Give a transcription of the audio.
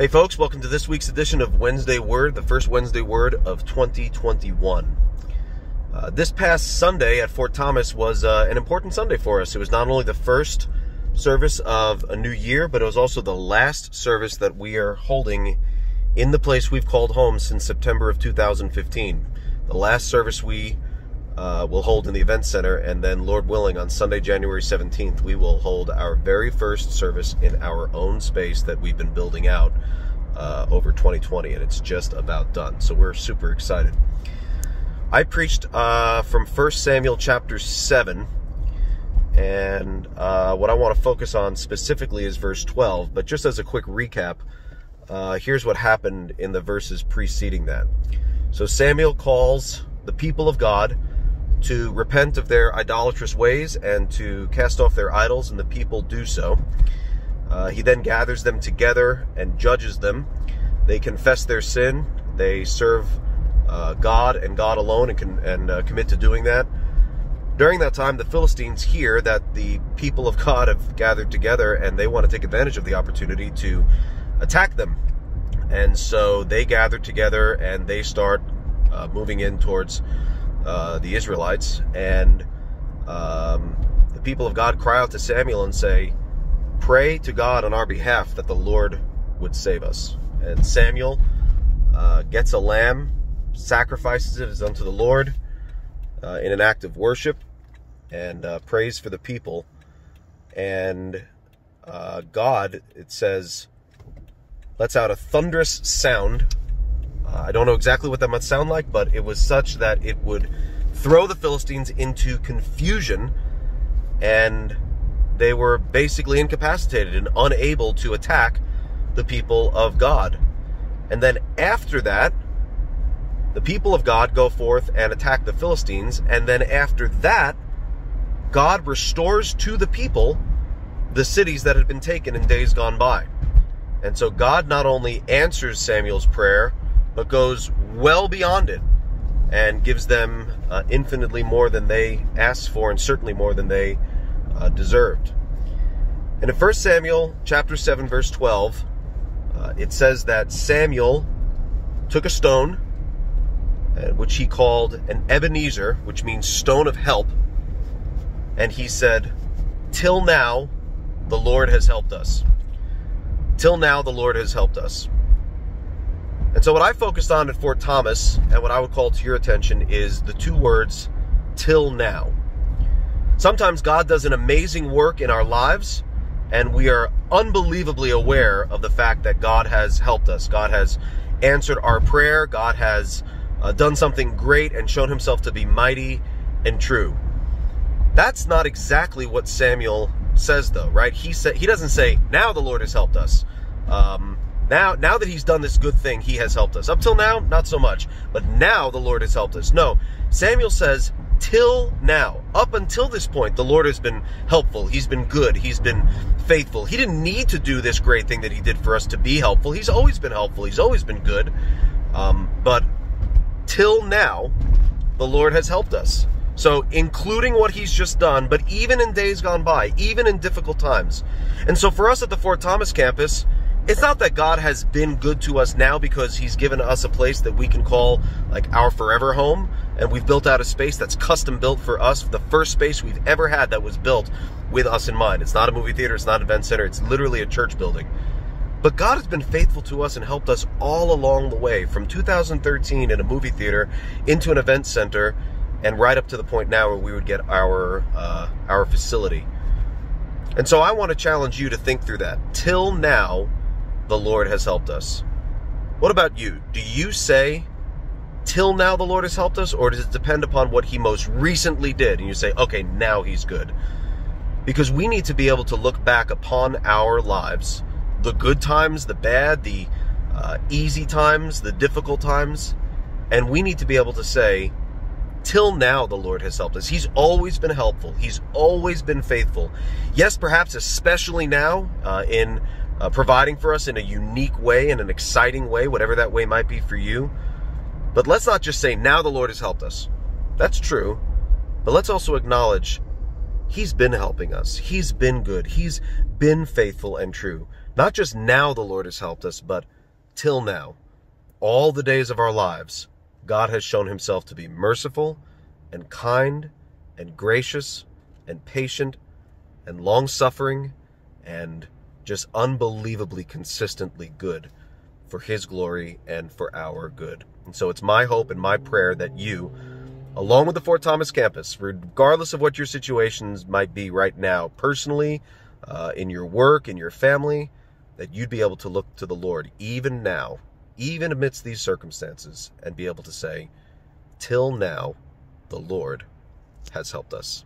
Hey, folks, welcome to this week's edition of Wednesday Word, the first Wednesday Word of 2021. Uh, this past Sunday at Fort Thomas was uh, an important Sunday for us. It was not only the first service of a new year, but it was also the last service that we are holding in the place we've called home since September of 2015. The last service we uh, will hold in the event center, and then, Lord willing, on Sunday, January 17th, we will hold our very first service in our own space that we've been building out uh, over 2020, and it's just about done. So we're super excited. I preached uh, from 1 Samuel chapter 7, and uh, what I want to focus on specifically is verse 12. But just as a quick recap, uh, here's what happened in the verses preceding that. So Samuel calls the people of God to repent of their idolatrous ways and to cast off their idols, and the people do so. Uh, he then gathers them together and judges them. They confess their sin. They serve uh, God and God alone and, can, and uh, commit to doing that. During that time, the Philistines hear that the people of God have gathered together and they want to take advantage of the opportunity to attack them. And so they gather together and they start uh, moving in towards uh, the Israelites, and um, the people of God cry out to Samuel and say, Pray to God on our behalf that the Lord would save us. And Samuel uh, gets a lamb, sacrifices it unto the Lord uh, in an act of worship, and uh, prays for the people. And uh, God, it says, lets out a thunderous sound uh, I don't know exactly what that might sound like, but it was such that it would throw the Philistines into confusion and they were basically incapacitated and unable to attack the people of God. And then after that, the people of God go forth and attack the Philistines. And then after that, God restores to the people the cities that had been taken in days gone by. And so God not only answers Samuel's prayer, but goes well beyond it and gives them uh, infinitely more than they asked for and certainly more than they uh, deserved. And in 1 Samuel chapter 7 verse 12, uh, it says that Samuel took a stone uh, which he called an Ebenezer, which means stone of help, and he said, "Till now the Lord has helped us." Till now the Lord has helped us. And so, what I focused on at Fort Thomas, and what I would call to your attention, is the two words, till now. Sometimes God does an amazing work in our lives, and we are unbelievably aware of the fact that God has helped us. God has answered our prayer. God has uh, done something great and shown himself to be mighty and true. That's not exactly what Samuel says, though, right? He, sa- he doesn't say, now the Lord has helped us. Um, now, now that he's done this good thing, he has helped us. Up till now, not so much. But now the Lord has helped us. No, Samuel says, till now, up until this point, the Lord has been helpful. He's been good. He's been faithful. He didn't need to do this great thing that he did for us to be helpful. He's always been helpful. He's always been good. Um, but till now, the Lord has helped us. So, including what he's just done, but even in days gone by, even in difficult times. And so, for us at the Fort Thomas campus, it's not that God has been good to us now because he's given us a place that we can call like our forever home and we've built out a space that's custom built for us, the first space we've ever had that was built with us in mind. It's not a movie theater, it's not an event center, it's literally a church building. But God has been faithful to us and helped us all along the way from 2013 in a movie theater into an event center and right up to the point now where we would get our uh, our facility. And so I want to challenge you to think through that. Till now, the Lord has helped us. What about you? Do you say, till now the Lord has helped us, or does it depend upon what He most recently did? And you say, okay, now He's good. Because we need to be able to look back upon our lives the good times, the bad, the uh, easy times, the difficult times, and we need to be able to say, till now the Lord has helped us. He's always been helpful. He's always been faithful. Yes, perhaps especially now uh, in uh, providing for us in a unique way, in an exciting way, whatever that way might be for you. But let's not just say, now the Lord has helped us. That's true. But let's also acknowledge, He's been helping us. He's been good. He's been faithful and true. Not just now the Lord has helped us, but till now. All the days of our lives, God has shown himself to be merciful and kind and gracious and patient and long suffering and just unbelievably consistently good for his glory and for our good. And so it's my hope and my prayer that you, along with the Fort Thomas campus, regardless of what your situations might be right now, personally, uh, in your work, in your family, that you'd be able to look to the Lord even now, even amidst these circumstances, and be able to say, Till now, the Lord has helped us.